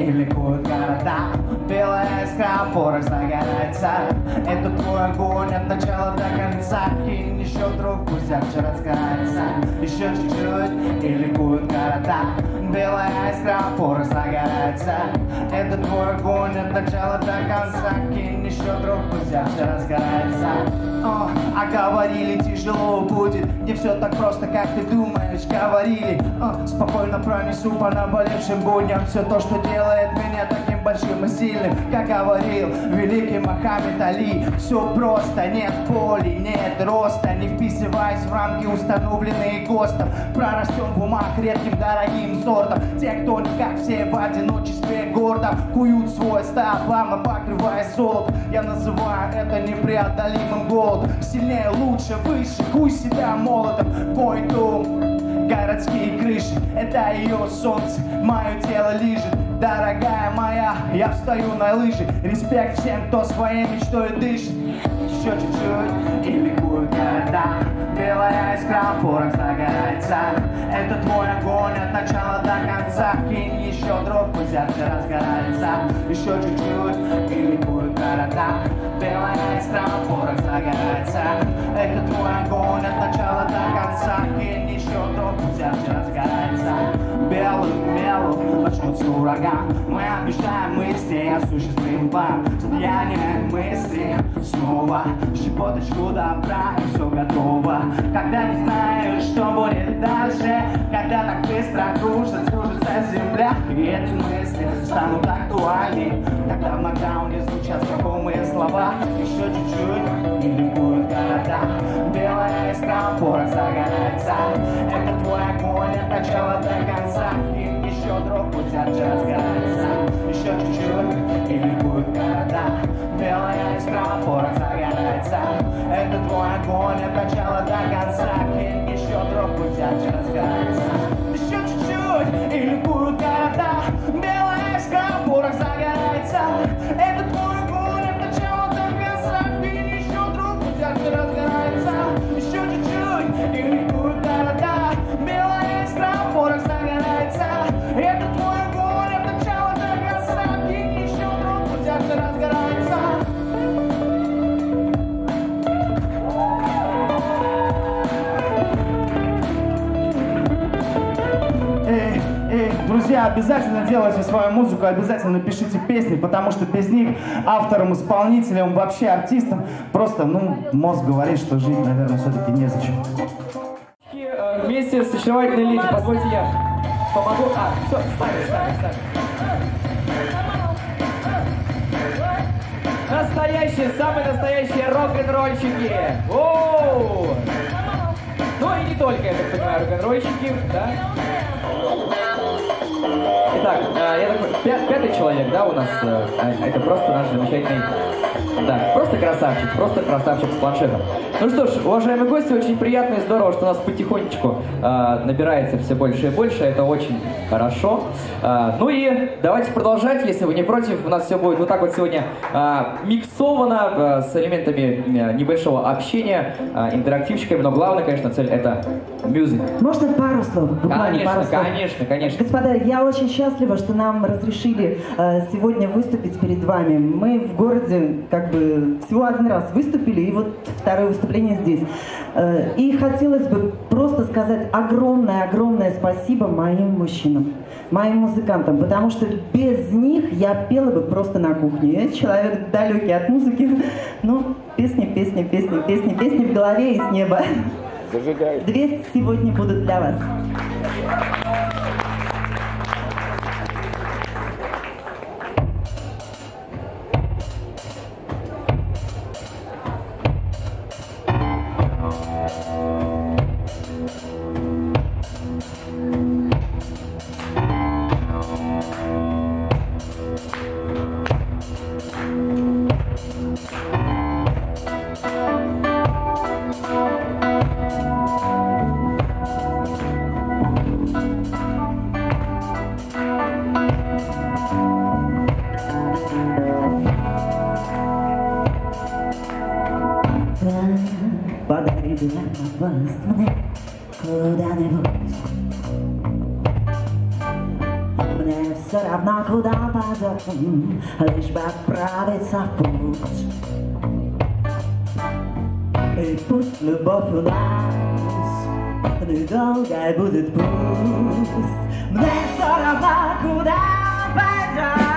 и ликуют города Белая искра, порох загорается. Это твой огонь от начала до конца. Кинь еще пусть ярче разгорается. Еще чуть-чуть, и ликуют города. Белая искра, порох загорается. Это твой огонь от начала до конца. Кинь еще пусть ярче разгорается. О, А говорили, тяжело будет. Не все так просто, как ты думаешь Говорили, о, спокойно пронесу по наболевшим будням Все то, что делает меня таким большим и сильным Как говорил великий Мохаммед Али Все просто, нет боли, нет роста Не вписываясь в рамки, установленные ГОСТом Прорастем в умах редким дорогим сортом. Те, кто не как все в одиночестве гордо Куют свой стал, плавно покрывая золото. Я называю это непреодолимым голодом. Сильнее, лучше, выше, куй себя молотом. Мой дом, городские крыши Это ее солнце, мое тело лежит Дорогая моя, я встаю на лыжи. Респект всем, кто своей мечтой дышит. Еще чуть-чуть и ликуют города. Белая искра, порох загорается. Это твой огонь от начала до конца. Кинь еще дров, пусть ярче разгорается. Еще чуть-чуть и ликуют города. Белая искра, порох загорается. Это твой огонь от начала до конца. Кинь еще дров, пусть разгорается Белым мелом начнутся ураган. Мы обещаем мысли, осуществим план. Слияние мысли. Снова Щепоточку добра и все готово. Когда не знаешь, что будет дальше Когда так быстро кружится, кружится земля И эти мысли станут актуальны. Когда в нокдауне звучат знакомые слова. Еще чуть-чуть и ликуют города. Белая искра, порох загорается. Это твой огонь от начала до конца. И еще дров пусть ярче разгорается. Еще чуть-чуть и ликуют города. Белая искра, порох загорается. Это твой огонь от начала до конца. И еще дров пусть ярче разгорается. Еще чуть-чуть и ликуют города обязательно делайте свою музыку, обязательно пишите песни, потому что без них авторам, исполнителям, вообще артистам просто, ну, мозг говорит, что жить, наверное, все-таки незачем. Э, Вместе с очаровательной леди, позвольте я помогу. А, все, ставим, ставим, ставим. Настоящие, самые настоящие рок-н-ролльщики. Оу! Ну и не только, я так понимаю, рок-н-ролльщики, да? Итак, э, я так понимаю, пя- пятый человек, да, у нас, э, а это просто наш замечательный, да, просто красавчик, просто красавчик с планшетом. Ну что ж, уважаемые гости, очень приятно и здорово, что у нас потихонечку э, набирается все больше и больше, это очень хорошо. Э, ну и давайте продолжать, если вы не против, у нас все будет вот так вот сегодня э, миксовано э, с элементами э, небольшого общения, э, интерактивчиками, но главное, конечно, цель это мюзик. Можно пару слов? Буквально Конечно, пару слов? конечно, конечно. Господа, я очень счастлива, что нам разрешили э, сегодня выступить перед вами. Мы в городе как бы всего один раз выступили, и вот второе выступление здесь. Э, и хотелось бы просто сказать огромное-огромное спасибо моим мужчинам, моим музыкантам, потому что без них я пела бы просто на кухне. Я человек далекий от музыки, но песни, песни, песни, песни, песни в голове и с неба. Две сегодня будут для вас. slow down and Mne se rovná chudá páza, lež má právica půd. I put любовь у нас, недолгой будет пусть. Мне все равно, куда пойдем.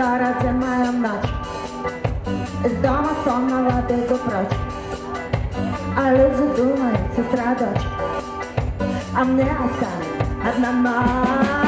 заразимая ночь Из дома сонного бегу прочь А люди думают, сестра, дочь А мне останется одна ночь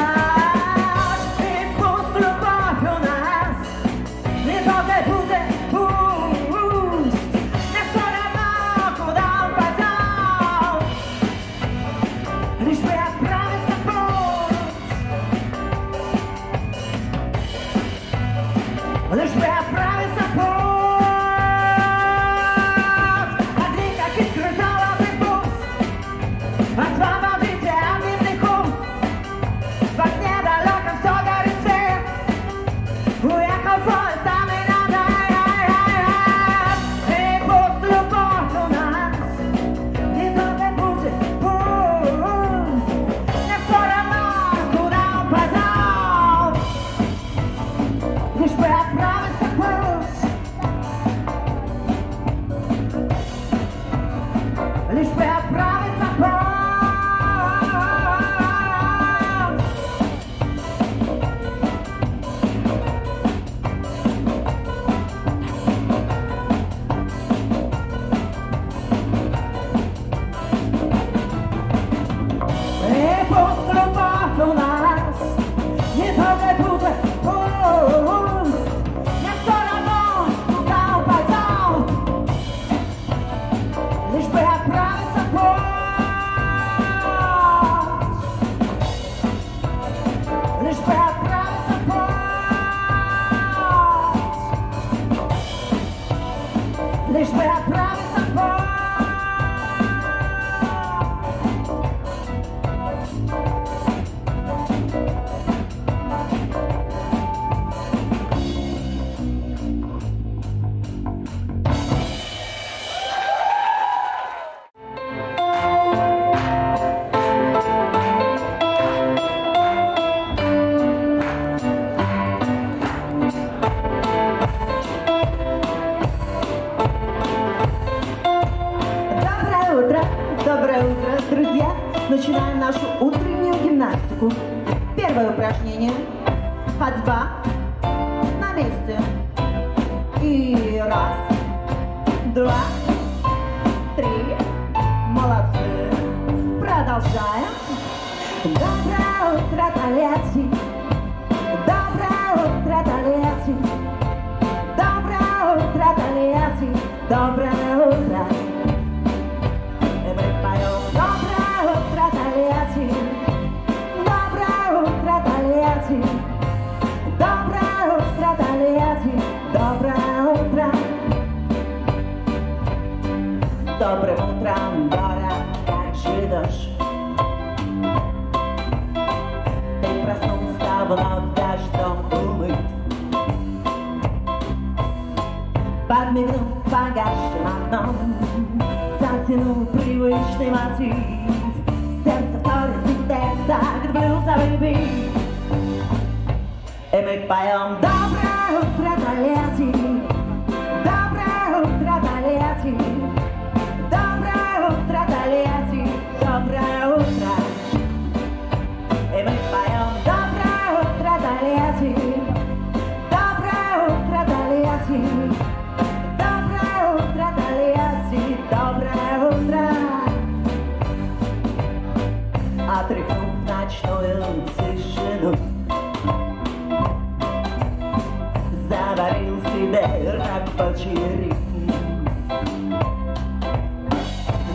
себе рабочий ритм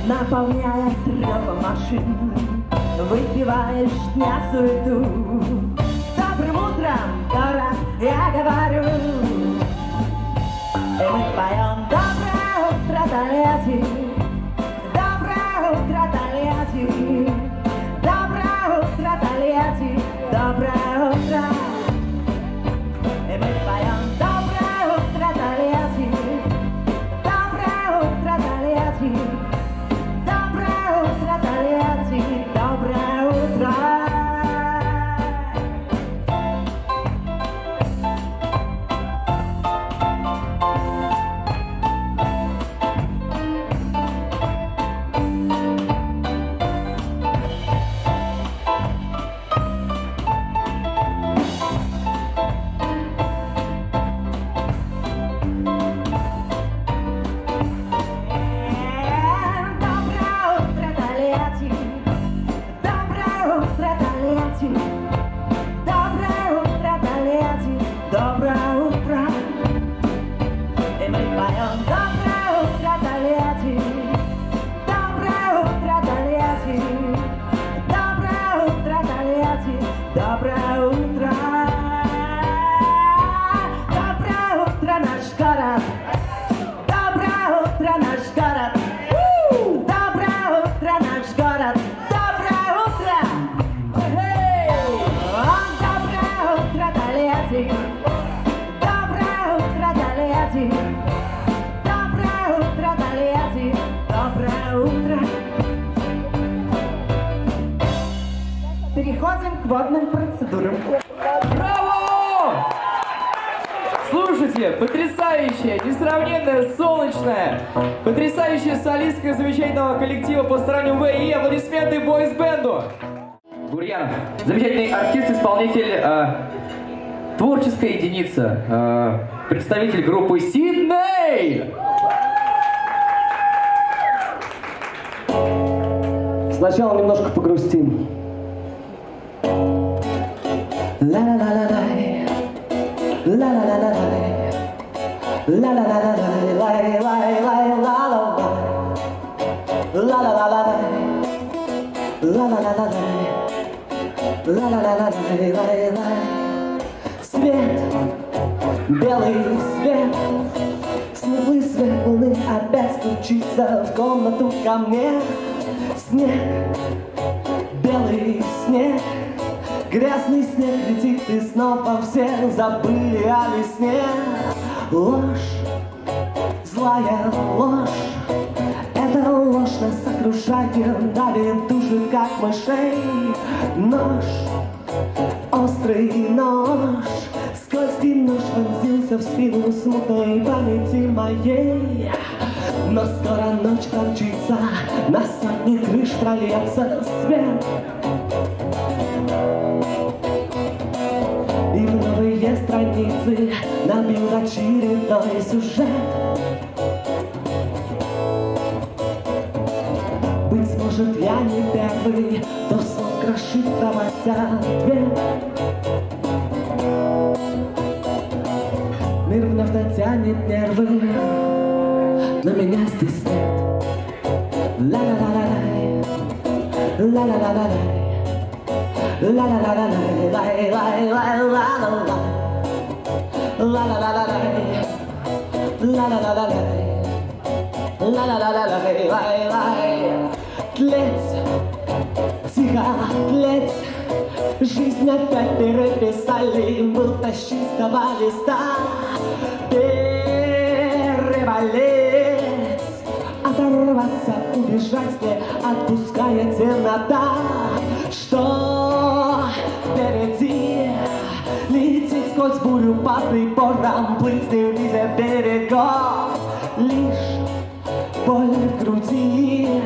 Наполняя ревом машин Выпиваешь дня суету С добрым утром, город, я говорю. И мы поем Доброе утро, Тольятти исполнитель, э, творческая единица, э, представитель группы Сидней. Сначала немножко погрустим. Ла-ла-ла-ла-лай. Ла-ла-ла-ла-лай. Ла-ла-ла-ла-лай. Лай, лай, ла-ла-лай. Ла-ла-ла-ла-лай. Ла-ла-ла-ла-лай. Ла-ла-ла-ла-лай, лай, лай. Свет, белый свет, Смуглый свет луны опять стучится в комнату ко мне. Снег, белый снег, грязный снег летит, и снова все забыли о весне. Ложь, злая ложь, эта ложь нас окружает, давит, душит, как мышей. Нож, острый нож, скользкий нож вонзился в спину смутной памяти моей. Но скоро ночь кончится, на сотни крыш прольется свет. И в новые страницы набил очередной сюжет. Может, я не первый, кто смог расшифровать ответ. Мир вновь натянет нервы, но меня здесь нет. Ла-ла-ла-ла-лай, ла-ла-ла-ла-лай, ла-ла-ла-ла-лай, лай-лай-лай-ла-ла-лай, ла-ла-ла-ла-лай, ла-ла-ла-ла-лай, ла-ла-ла-ла-лай, лай-лай. Тлеть, тихо тлеть, Жизнь опять переписали, будто с чистого листа Переболеть, оторваться, убежать не отпуская темнота Что впереди? Лететь сквозь бурю по приборам Плыть не видя берегов. Лишь боль в груди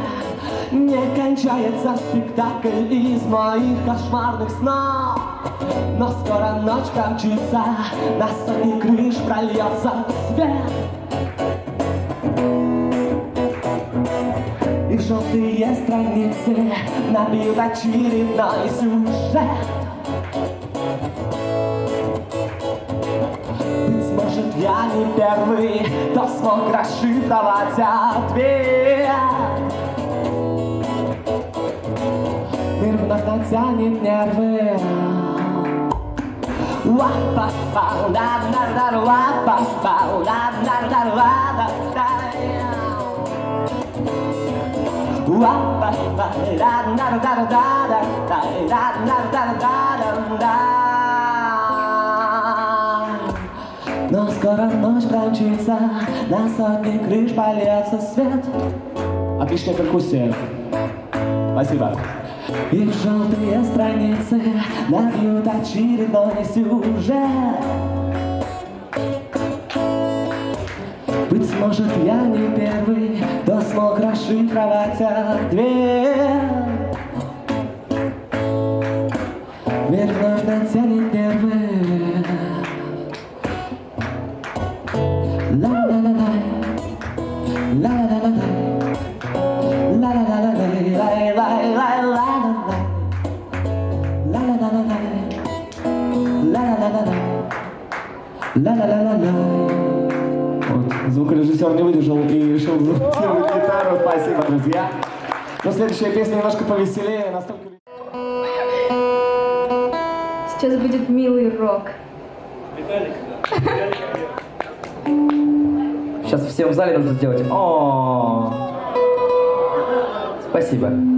Не кончается спектакль из моих кошмарных снов Но скоро ночь кончится На сотни крыш прольется свет И желтые страницы набьют очередной сюжет. Может, я не первый, кто смог расшифровать ответ. Ла-па-па, ла-ла-ла-ла-ла-ла, ла-ла-ла-ла-ла-ла. Но скоро ночь промчится, на сотни крыш польется свет. Отличная перкуссия. Спасибо. И в желтые страницы набьют очередной сюжет. Быть может, я не первый, кто смог расшифровать ответ. Мир вновь натянет звукорежиссер не выдержал и решил замонтировать гитару. Спасибо, друзья. Но следующая песня немножко повеселее, настолько... Сейчас будет милый рок. Сейчас всем в зале нужно сделать. О, спасибо.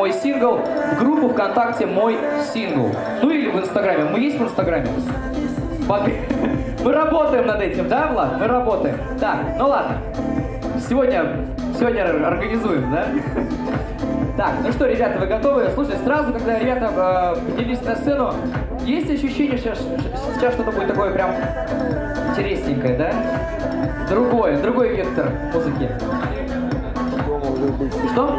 «Мой сингл» в группу ВКонтакте «Мой сингл». Ну или в Инстаграме. Мы есть в Инстаграме? Мы работаем над этим, да, Влад? Мы работаем. Так, ну ладно. Сегодня, сегодня организуем, да? Так, ну что, ребята, вы готовы? Слушай, сразу, когда ребята э, поднялись на сцену, есть ощущение, что сейчас что-то будет такое прям интересненькое, да? Другое, другой вектор музыки. Что?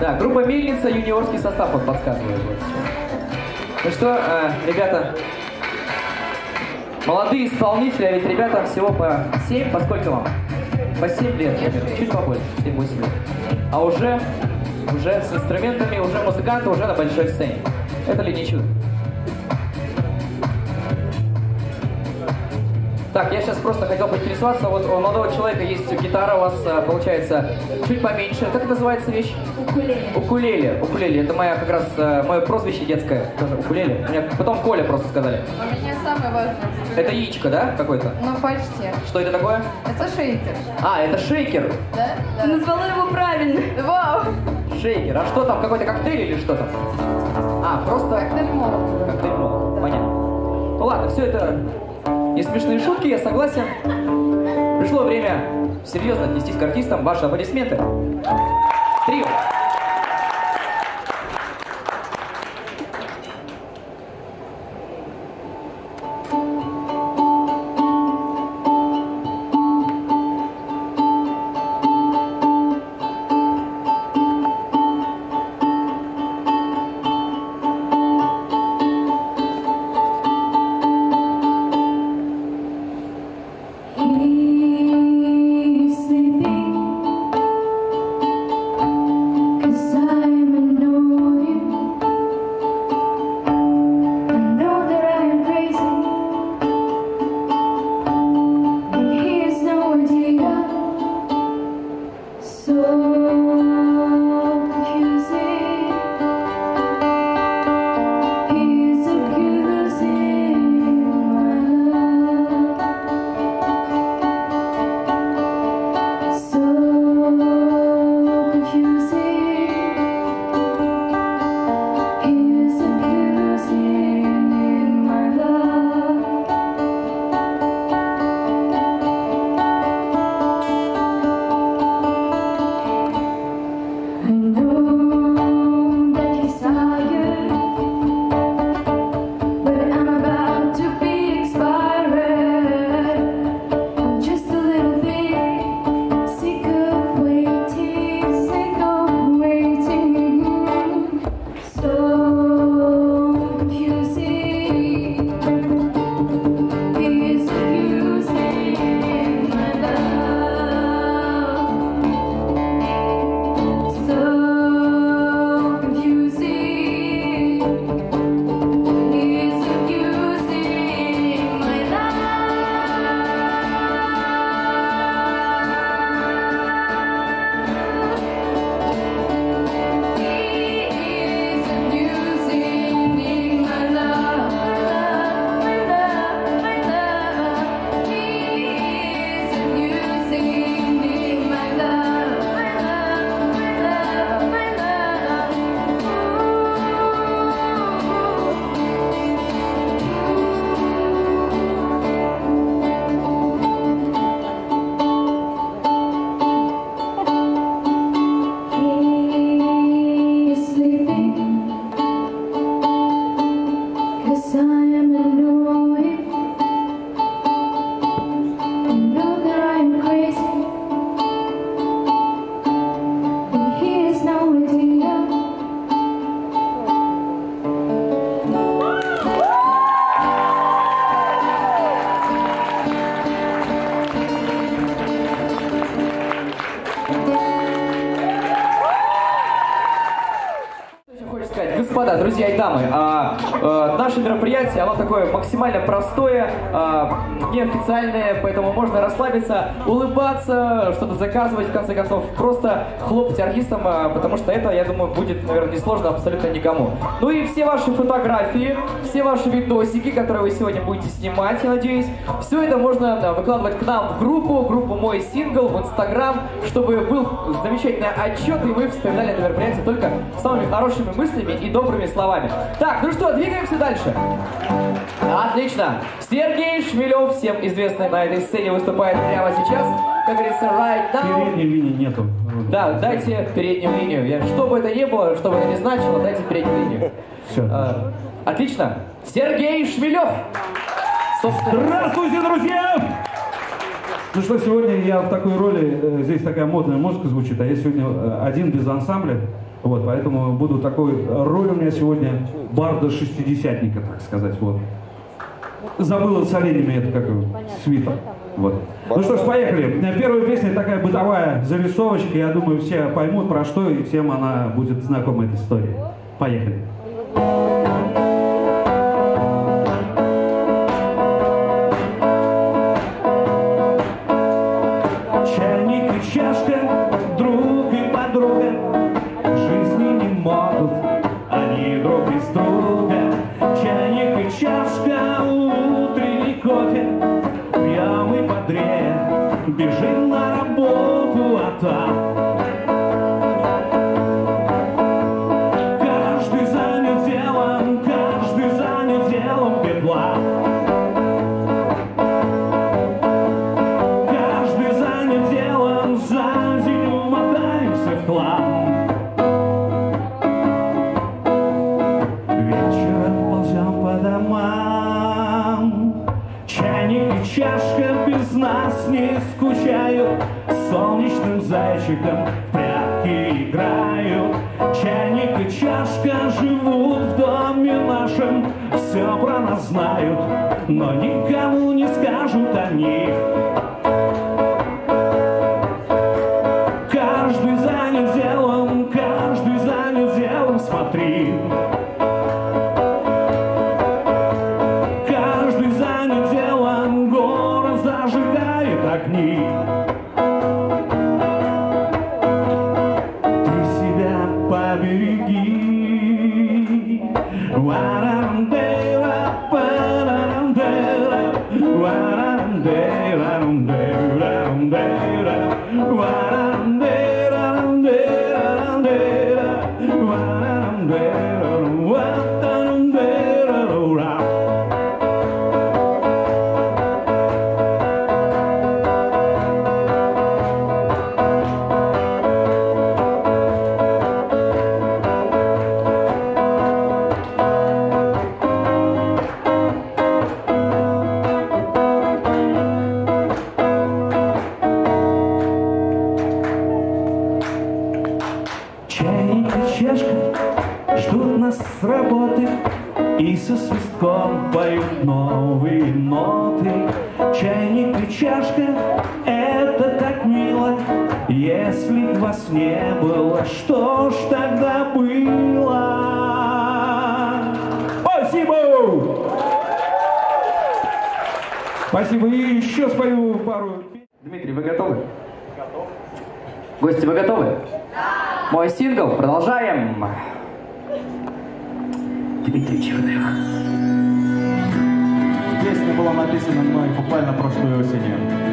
Да, группа Мельница, юниорский состав вот подсказывает вот. Ну что, э, ребята, молодые исполнители, а ведь ребятам всего по 7, по сколько вам? По 7 лет, наверное, чуть побольше, 7-8 лет. А уже, уже с инструментами, уже музыканты, уже на большой сцене. Это ли не чудо? Так, я сейчас просто хотел поинтересоваться, вот у молодого человека есть гитара, у вас э, получается чуть поменьше. Как это называется вещь? Укулеле. Укулеле. Укулеле. Это моя как раз э, мое прозвище детское. Тоже укулеле. Мне потом Коля просто сказали. У меня самое важное. Это яичко, да, какой-то? Ну, почти. Что это такое? Это шейкер. А, это шейкер. Да? Ты назвала его правильно. Вау! Шейкер. А что там, какой-то коктейль или что там? А, просто Коктейль молот. коктейль молот. Понятно. Ну ладно, все это не смешные шутки, я согласен. Пришло время серьезно отнестись к артистам. Ваши аплодисменты. Трио. Дамы, а, э, наше мероприятие, оно такое максимально простое, а, неофициальное, поэтому можно расслабиться, улыбаться, что-то заказывать, в конце концов, просто хлопать артистам, а, потому что это, я думаю, будет, наверное, несложно абсолютно никому. Ну и все ваши фотографии, все ваши видосики, которые вы сегодня будете снимать, я надеюсь, все это можно да, выкладывать к нам в группу, группу «Мой сингл» в Инстаграм, чтобы был замечательный отчет, и вы вспоминали это мероприятие только самыми хорошими мыслями и добрыми словами. Так, ну что, двигаемся дальше. Отлично. Сергей Шмелев, всем известный на этой сцене, выступает прямо сейчас. Как говорится, right now. Передней линии нету. Да, дайте переднюю линию. Я, что бы это ни было, что бы это ни значило, дайте переднюю линию. Все. А, отлично. Сергей Шмелев. Собственно, Здравствуйте, друзья! Ну что, сегодня я в такой роли, э, здесь такая модная музыка звучит, а я сегодня э, один без ансамбля, вот, поэтому буду такой, э, роль у меня сегодня барда-шестидесятника, так сказать, вот. Забыла с оленями это как свитер. Вот. Ну что ж, поехали. Первая песня такая бытовая зарисовочка, я думаю, все поймут про что, и всем она будет знакома эта история. Поехали. Поехали. и чашка утренний кофе Прямо подряд бежим на работу, а там Мой сингл. Продолжаем. Дмитрий Черных. Песня была написана мной буквально прошлой осенью.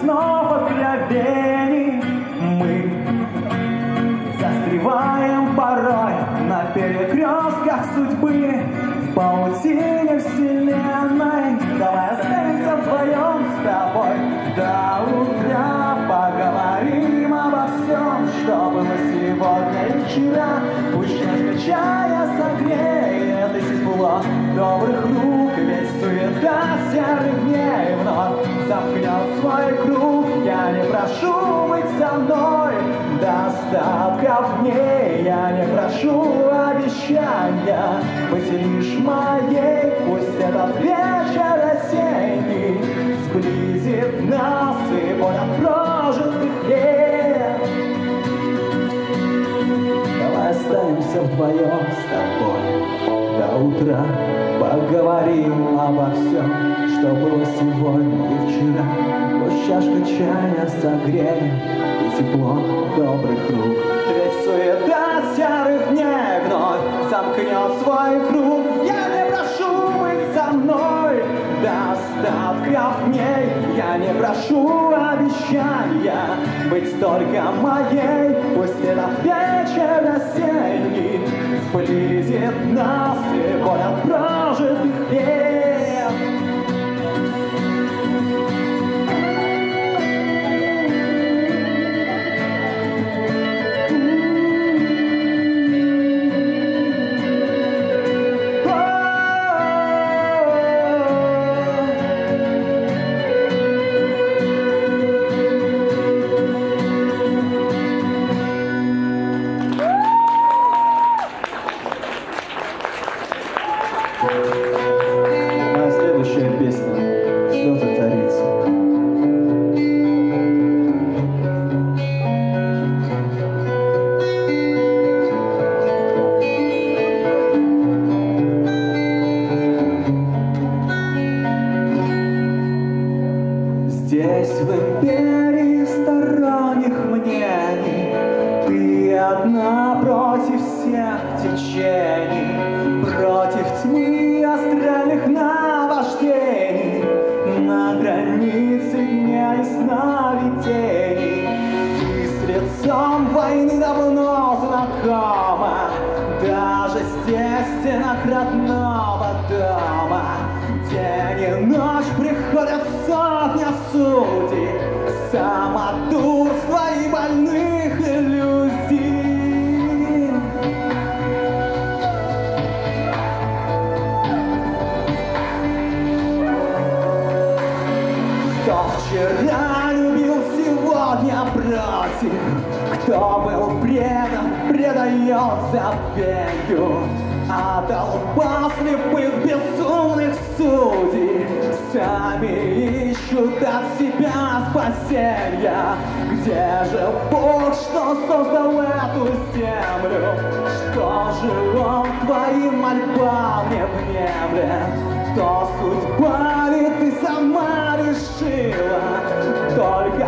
small. Остатков дней, я не прошу обещания быть лишь моей. Пусть этот вечер осенний сблизит нас и боль от прожитых лет. Давай останемся вдвоем с тобой до утра. Поговорим обо всем, что было сегодня и вчера. Пусть чашка чая согреет и тепло добрых рук. Ведь суета серых дней вновь замкнет свой круг. Я не прошу быть со мной до остатков дней. Я не прошу обещания быть только моей. Пусть этот вечер осенний сблизит нас и боль прожитых лет.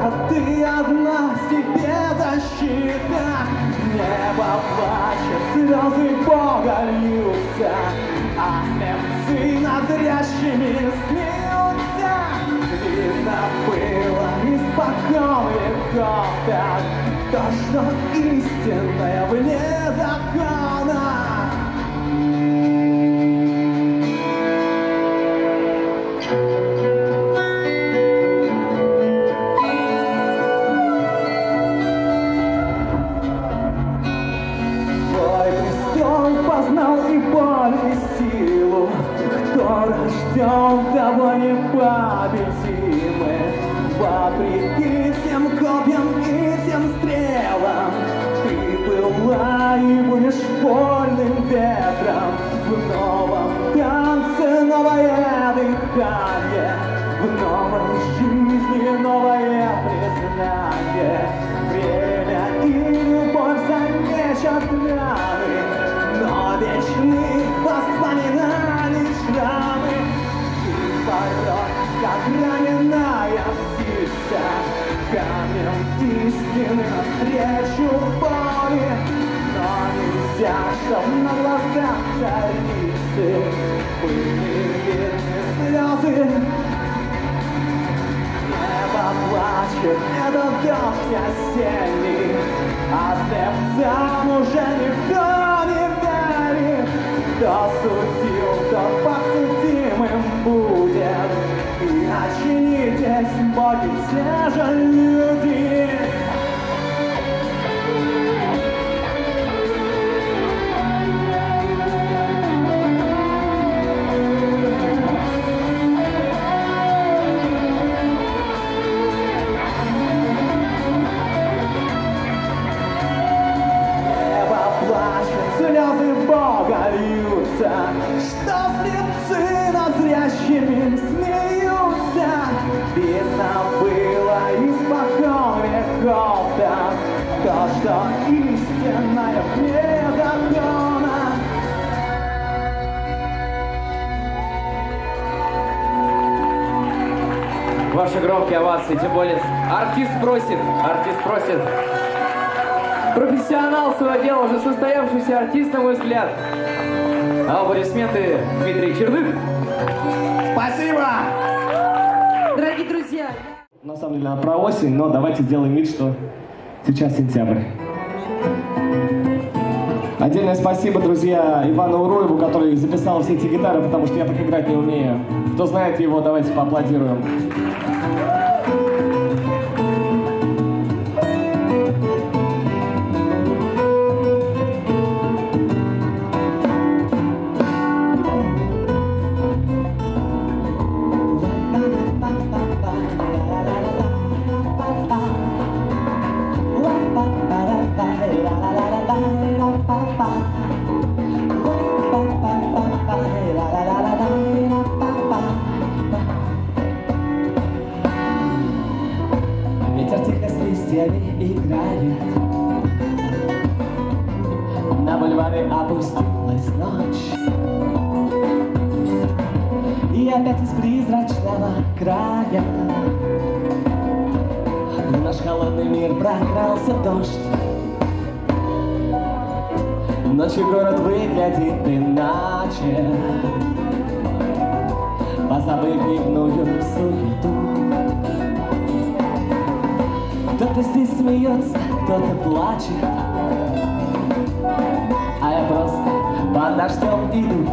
Только ты одна себе защита. Небо плачет, слезы Бога льются, А смерцы над зрящими смеются. Видно было веков так, То, что истинное вне закона. Дыхание, В новой жизни новое признание. Время и любовь замечат раны, но вечны воспоминания шрамы. И порой, как раненая птица, камнем истины навстречу боли. Но нельзя, чтоб на глазах царицы были слезы. Небо плачет, это дождь осенний, А сердцам уже никто не верит. Кто судил, тот подсудимым будет. И очнитесь, боги, все же люди. Ваши громкие овации, тем более артист просит, артист просит. Профессионал своего дела, уже состоявшийся артист, на мой взгляд. Аплодисменты Дмитрий Черных. Спасибо! Дорогие друзья, На самом деле она про осень, но давайте сделаем вид, что сейчас сентябрь. Отдельное спасибо, друзья, Ивану Уруеву, который записал все эти гитары, потому что я так играть не умею. Кто знает его, давайте поаплодируем. Опустилась ночь. И опять из призрачного края В наш холодный мир прокрался дождь. Ночью город выглядит иначе. Позабыв дневную суету. Кто-то здесь смеется, кто-то плачет дождем иду.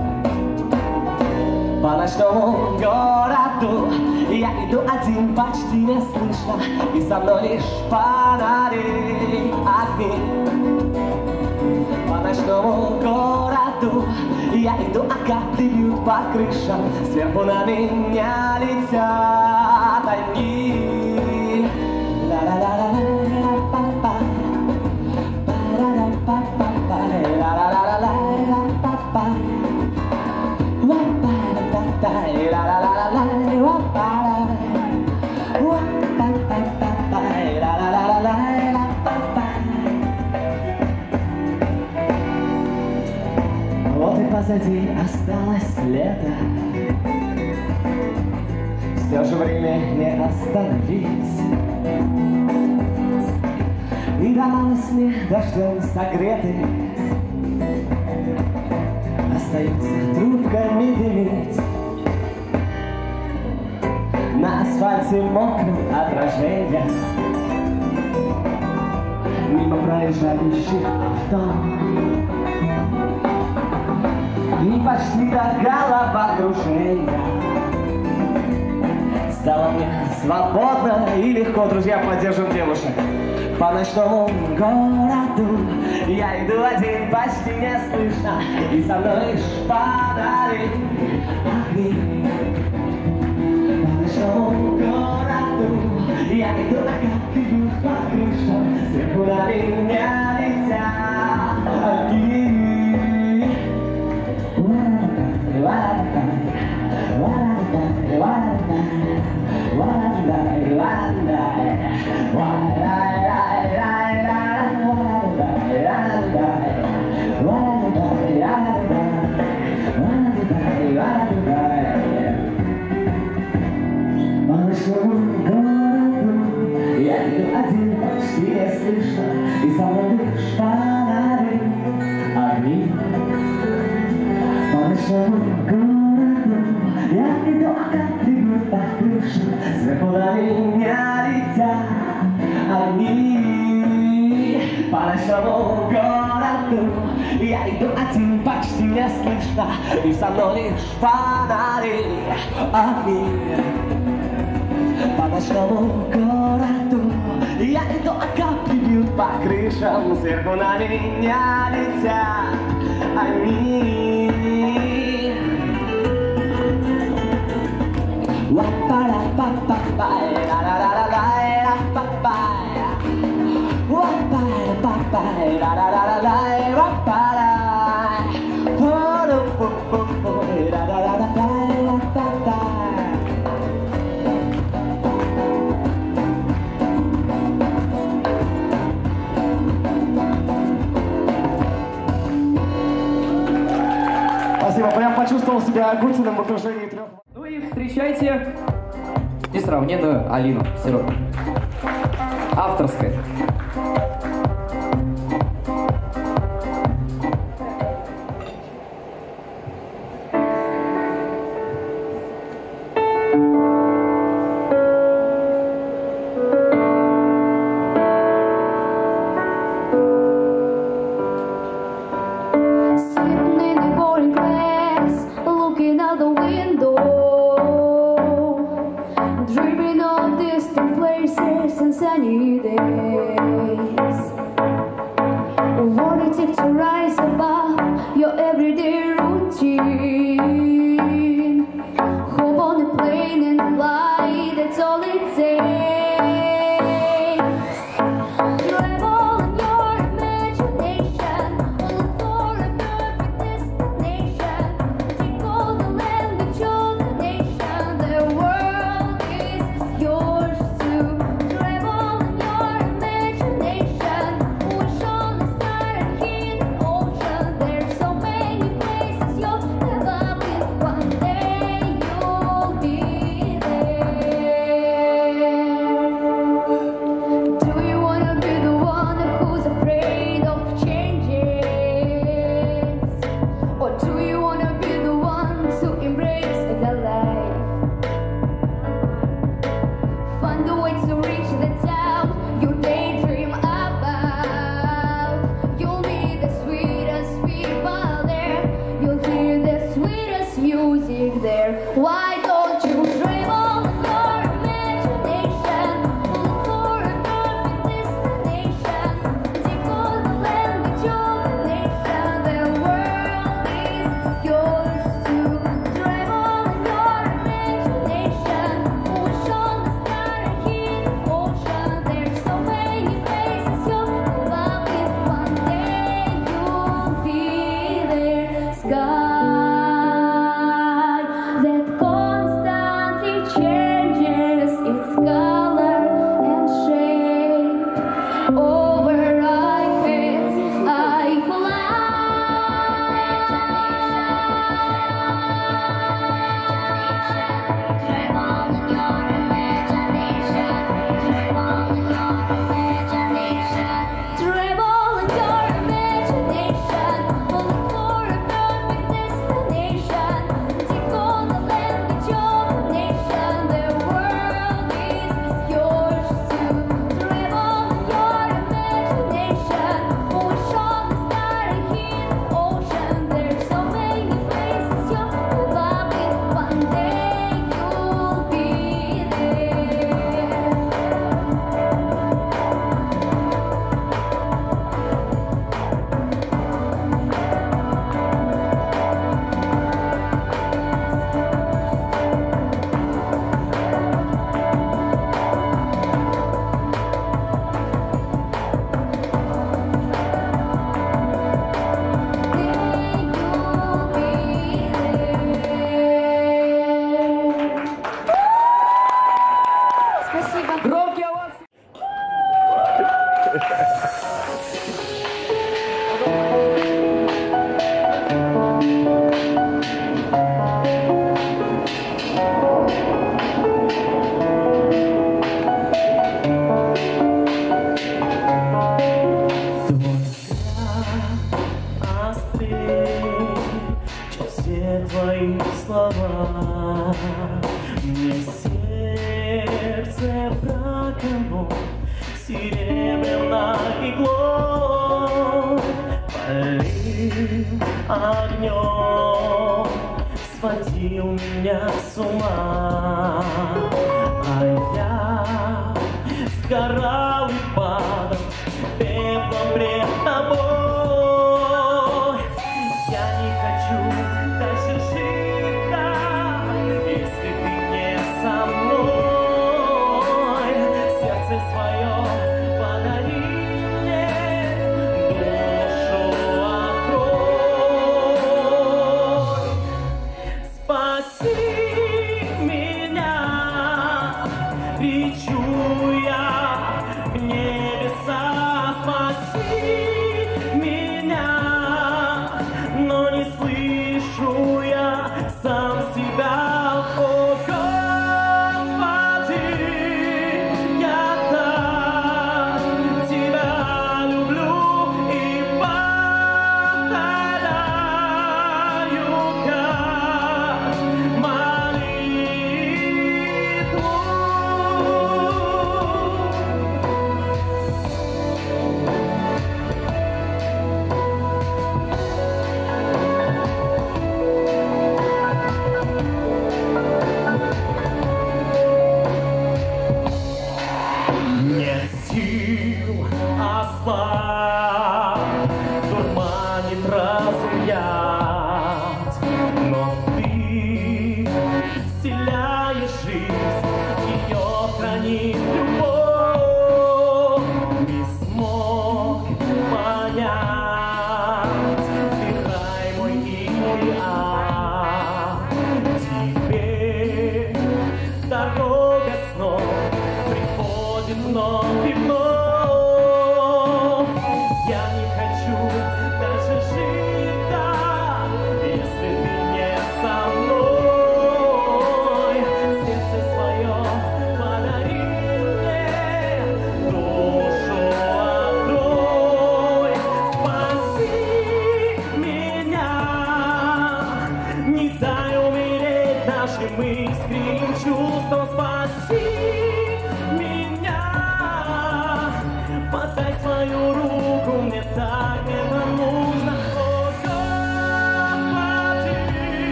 По ночному городу Я иду один, почти не слышно. И со мной лишь фонари огни. По ночному городу Я иду, а капли бьют по крышам. Сверху на меня летят. Они позади осталось лето. Все же время не остановить. И дома на снег дождем согреты. Остаются трубками дымить На асфальте мокрым отражение Мимо проезжающих авто И почти до головокружения Стало мне свободно и легко, друзья, поддержим девушек. По ночному городу я иду один, почти не слышно, и со мной лишь фонари огни. По ночному городу я иду, а капли бьют по крышам, сверху на меня летят огни. Не слышно, и со мной лишь Ночному городу я иду один, почти не слышно, и со мной лишь фонари. Огни. По ночному городу. Я иду, а капли бьют по крышам. Сверху на меня летят они. Ла-па-ла-па-па-пай, Спасибо, прям почувствовал себя Агутиным в окружении трех. Ну и встречайте несравненную Алину Сирота. Авторская.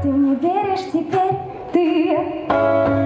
Ты мне веришь теперь, ты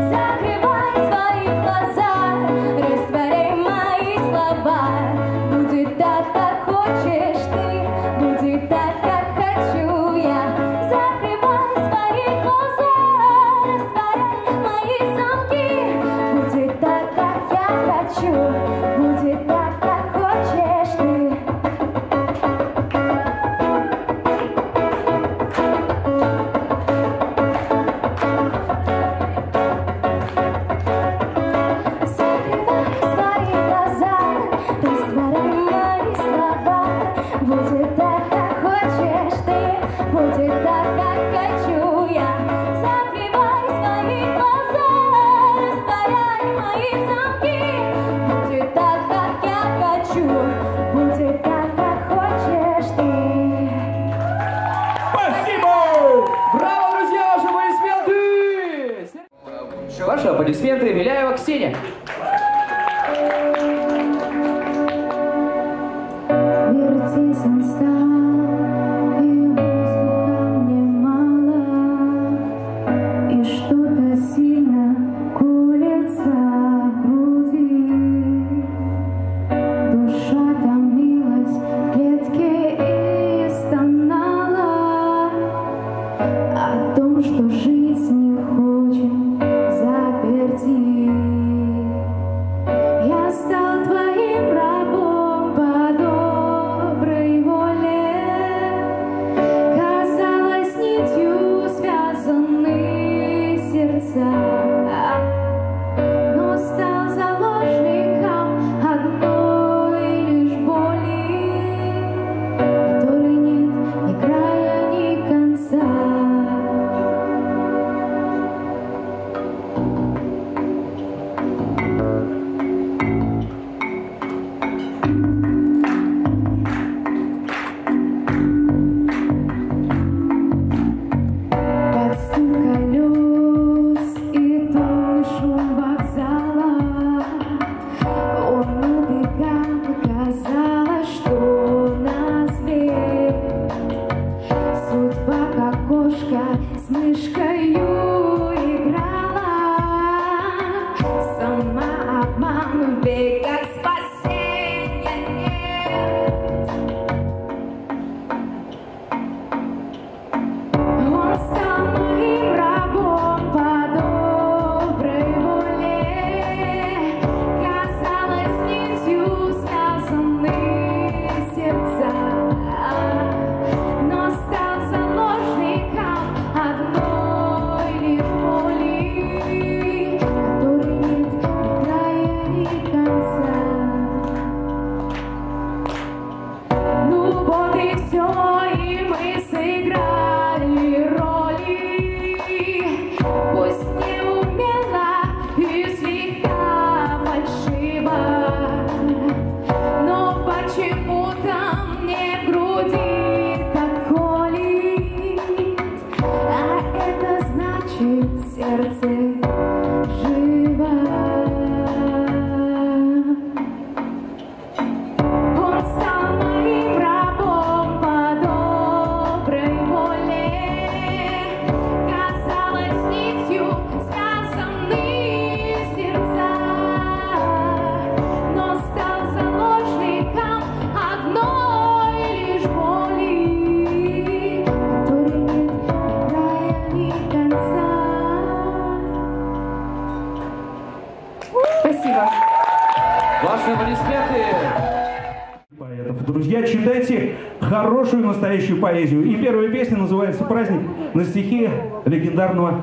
на стихи легендарного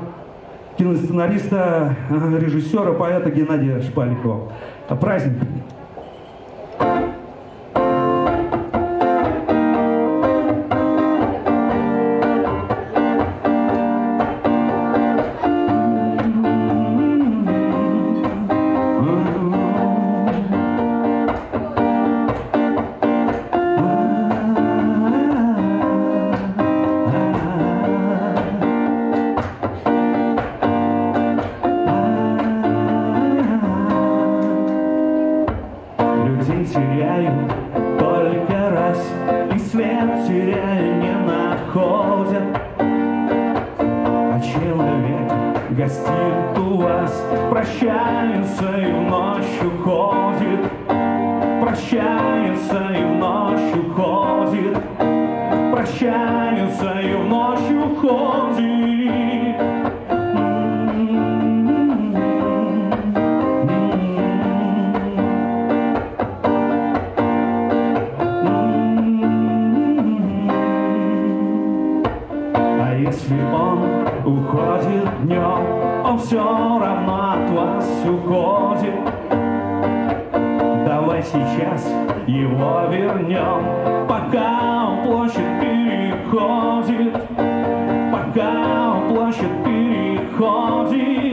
киносценариста, э, режиссера, поэта Геннадия Шпаликова. Праздник! ночь уходит, прощается и в ночь уходит, прощается и в ночь уходит. А если он уходит днем, он все равно от вас уходит сейчас его вернем, пока он площадь переходит, пока он площадь переходит.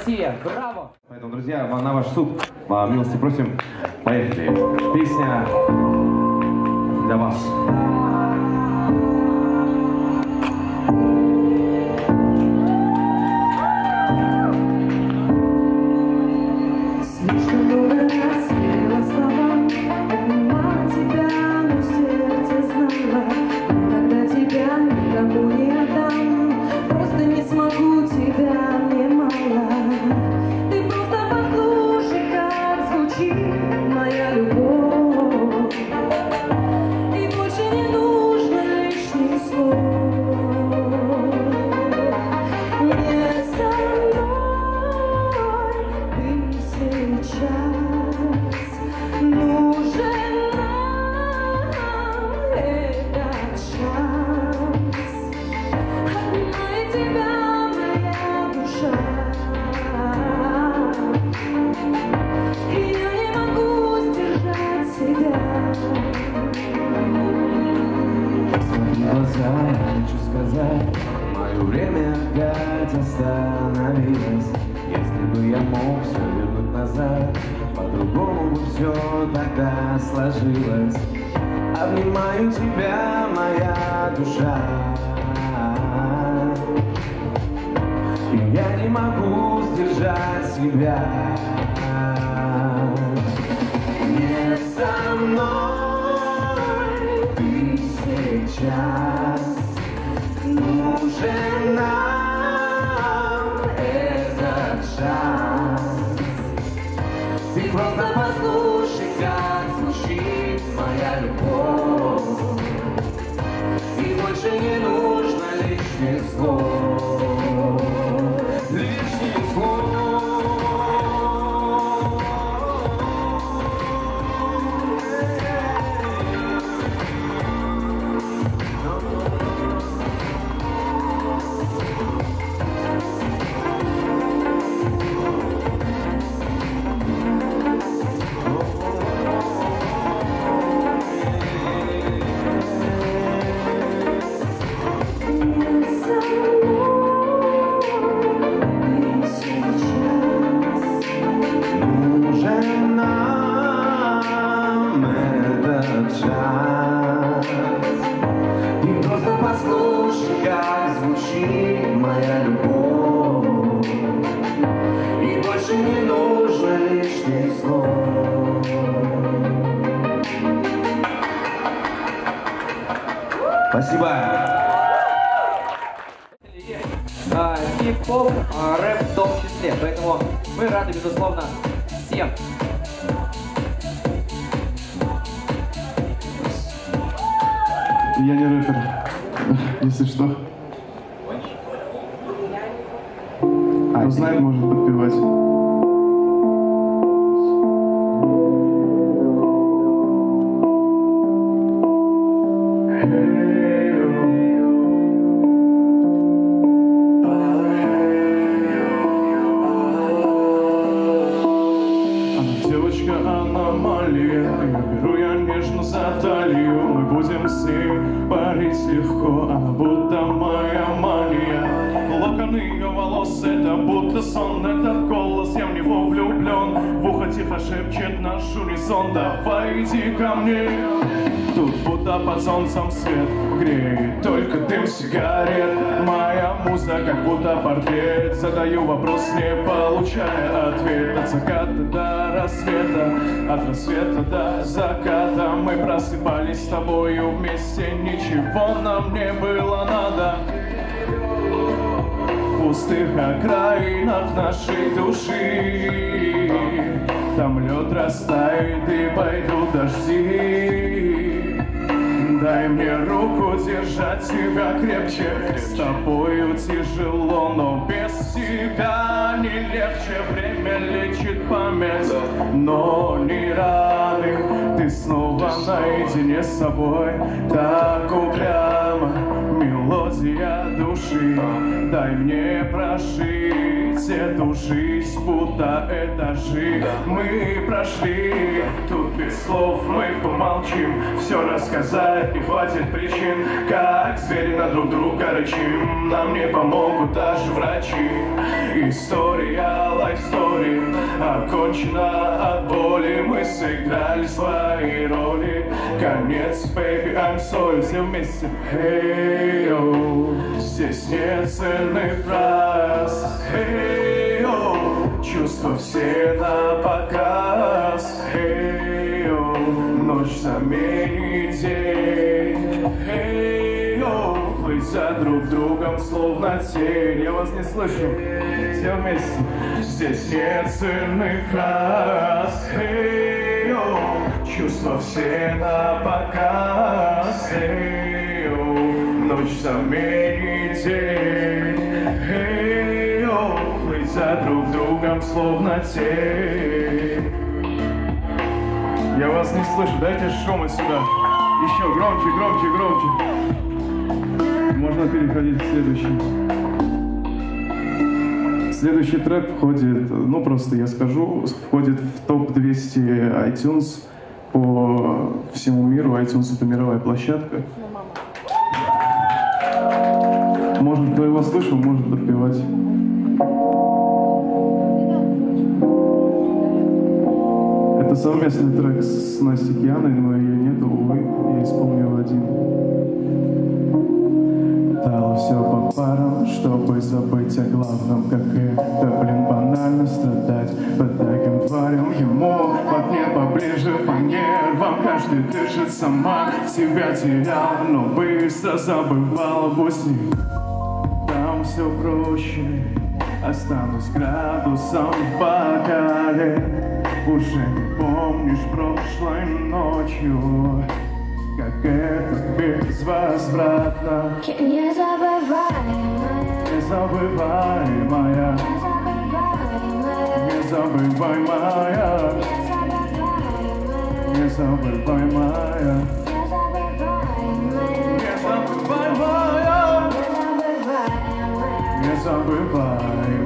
Россия! Браво! Поэтому, друзья, на ваш суд. Милости просим. Поехали. Песня для вас. вопрос, не получая ответ От заката до рассвета, от рассвета до заката. Мы просыпались с тобою вместе, ничего нам не было надо. Пустых окраинах нашей души. Там лед растает и пойдут дожди. Дай мне руку держать тебя крепче. С тобою тяжело, но без но не рады Ты снова наедине с собой. Так упрямо мелодия души. Дай мне прошить эту жизнь, будто этажи Мы прошли ту без слов мы помолчим. Все рассказать не хватит причин. Как звери на друг друга рычим. Нам не помогут даже врачи. История, лайфстори Окончена от боли. Мы сыграли свои роли. Конец, baby, I'm sorry. Все вместе. Hey, yo, здесь нет ценных фраз. Hey, yo, чувства все на показ ночь заменит день плыть за друг другом словно тень Я вас не слышу, все вместе Здесь нет Hey, yo, чувства все на показ. Ночь заменит день плыть за друг другом словно тень Я вас не слышу, дайте шума сюда Еще громче, громче, громче Можно переходить к следующему Следующий трек входит, ну просто я скажу, входит в топ-200 iTunes по всему миру. iTunes это мировая площадка. Может, кто его слышал, может подпевать. Совместный трек с Настей Кианой, но ее нету, увы, я исполнил один. Дал все по парам, чтобы забыть о главном Как это, блин, банально страдать. Под таким тварям ему под небо ближе по нервам Каждый дышит сама, себя терял Но быстро забывал усне Там все проще Останусь градусом в бокале. Уже не помнишь прошлой ночью, как это безвозвратно. Незабываемая, незабываемая, незабываемая, незабываемая,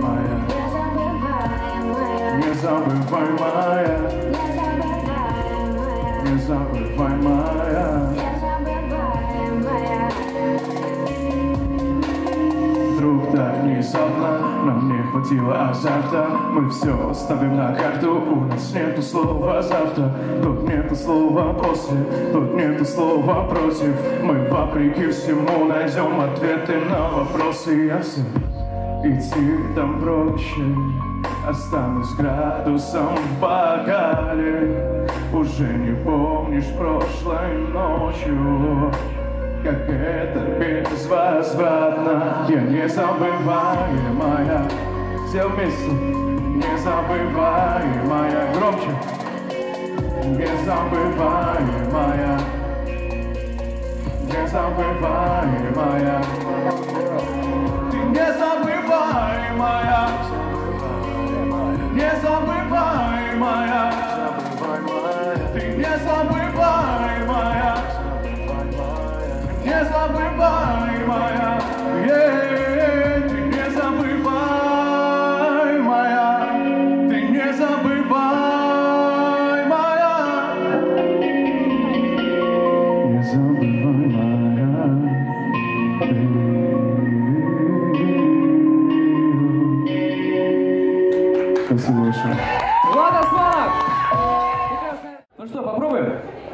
моя. Не забывай, моя незабываемая. Вдруг так внезапно нам не хватило азарта. Мы все ставим на карту, у нас нету слова завтра Тут нету слова после, тут нету слова против Мы вопреки всему найдем ответы на вопросы. Ясно Идти там проще. Останусь градусом в бокале Уже не помнишь прошлой ночью. Как это безвозвратно. Я незабываемая Все вместе. Незабываемая Громче. Незабываемая Незабываемая Ты незабываемая Незабываемая yes, I'm by my ass. Yes, I'm by my ass.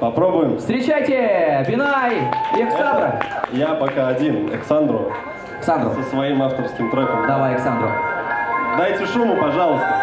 Попробуем? Встречайте Бинай и Эксабра. Я пока один, Александру, Александру, со своим авторским треком. давай, Александру. Дайте шуму, пожалуйста.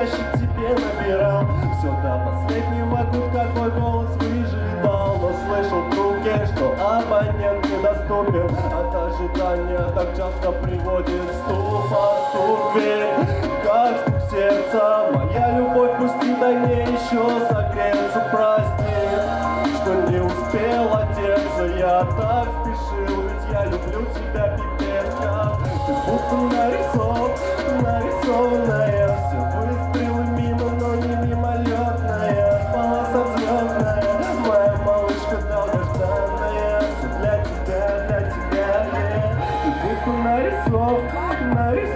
Чаще, чаще к тебе набирал Все до последнего гудка твой голос выжидал Но слышал в трубке, что абонент недоступен. От ожидания так часто приводит в ступор стук в дверь Как стук сердца, моя любовь пусти, дай мне еще согреться, прости Что не успел одеться, я так спешил Ведь я люблю тебя, пипец, Ты будто нарисован, нарисованная Все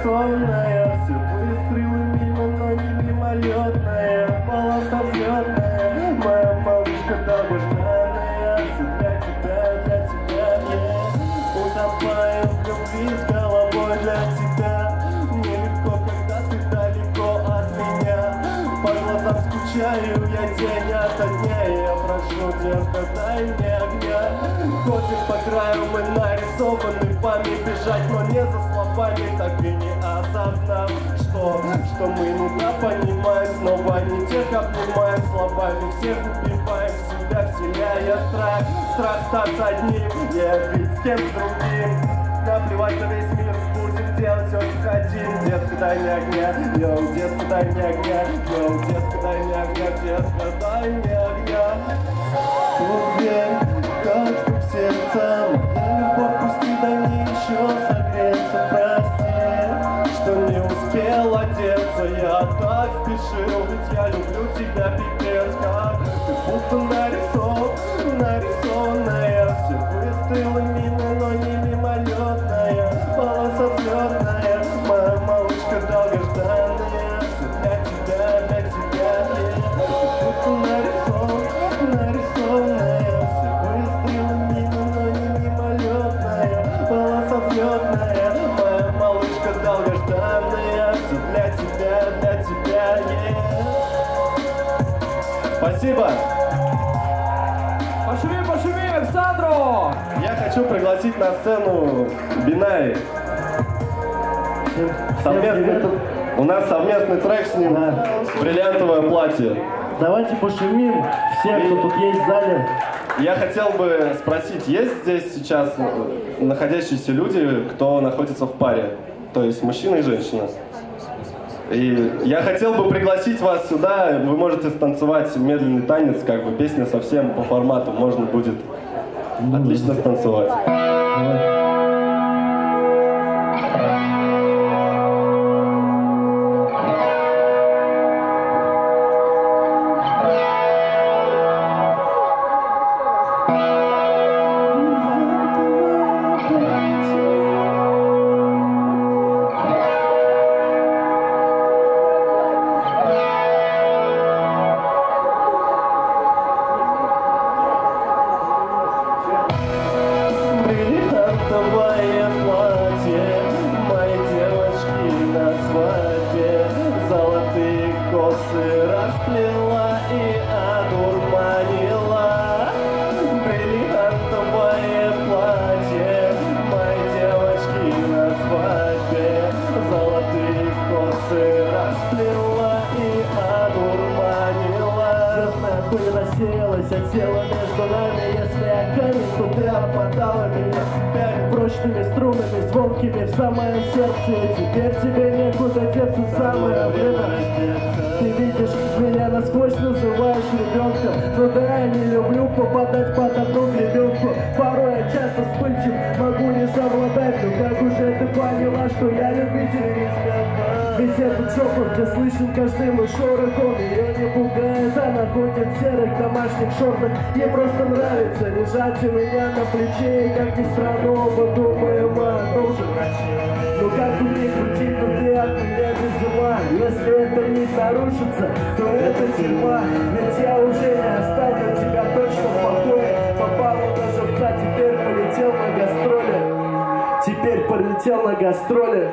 нарисованная Все выстрелы мимо, но не мимолетная Полоса взлетная, моя малышка долгожданная Все для тебя, для тебя, yeah. Утопаю в любви с головой для тебя. Нелегко, когда ты далеко от меня. По глазам скучаю я день ото дня я прошу, детка, дай мне огня. Ходим по краю, мы нарисованы вами Бежать, но не за словами Так и не осознав, что, что мы иногда понимаем Снова не тех обнимаем словами Всех убиваем себя, вселяя страх. Страх стать одним, не быть с кем другим. Наплевать на весь мир, будем делать все, что хотим Детка, дай мне огня, yo, детка, дай мне огня Yo, детка, дай мне огня, детка, дай мне огня. Уверен, как стук сердца Моя любовь, пусти, дай мне еще я так спешил Ведь я люблю тебя, пипец, как Ты будто нарисован, нарисованная. Все выстрелы Спасибо! Пошумим, пошумим, Александру! Я хочу пригласить на сцену Бинай. Совместный- у нас совместный трек с ним «Бриллиантовое платье». Давайте пошумим все, кто тут есть в зале. Я хотел бы спросить, есть здесь сейчас э, находящиеся люди, кто находится в паре? То есть мужчина и женщина. И я хотел бы пригласить вас сюда, вы можете станцевать медленный танец, как бы песня совсем по формату, можно будет отлично станцевать. Меня на плече И как ни странно, оба думаем о том же Но как бы ни крути, но ты от меня без ума Если это не нарушится, то это тюрьма. Ведь я уже не оставлю тебя точно в покое. Попал на живца, теперь полетел на гастроли. Теперь полетел на гастроли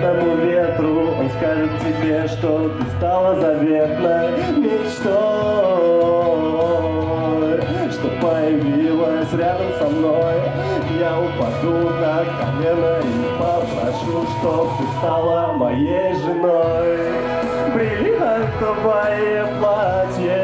тому ветру. Он скажет тебе, что ты стала заветной мечтой Что появилась рядом со мной. Я упаду на колено и попрошу, чтоб ты стала моей женой. Прилито твое платье.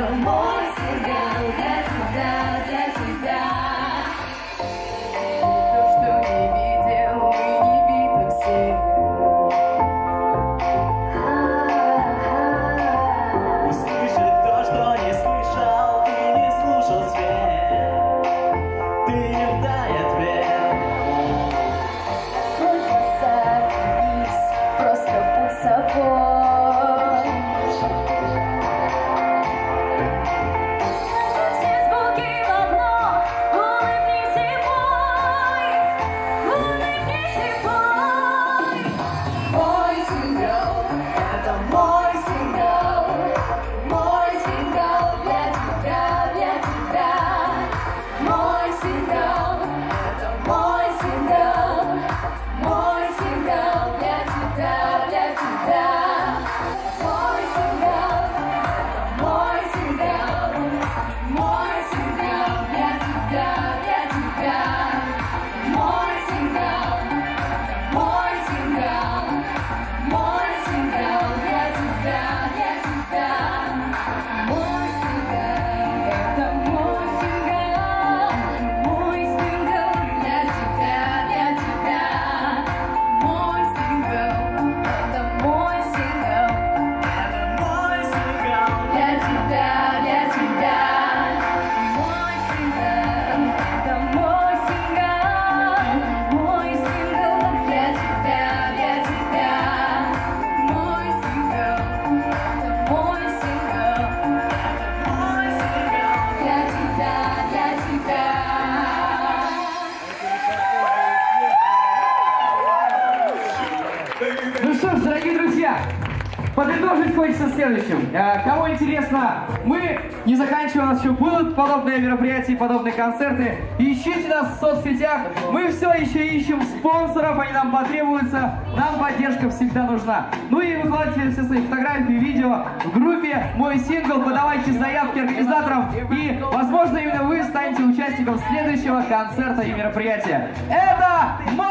the more интересно, мы не заканчиваем, у нас еще будут подобные мероприятия, подобные концерты. Ищите нас в соцсетях. Мы все еще ищем спонсоров, они нам потребуются. Нам поддержка всегда нужна. Ну и выкладывайте все свои фотографии, видео в группе «Мой сингл». Подавайте заявки организаторам. И, возможно, именно вы станете участником следующего концерта и мероприятия. Это «Мой сингл».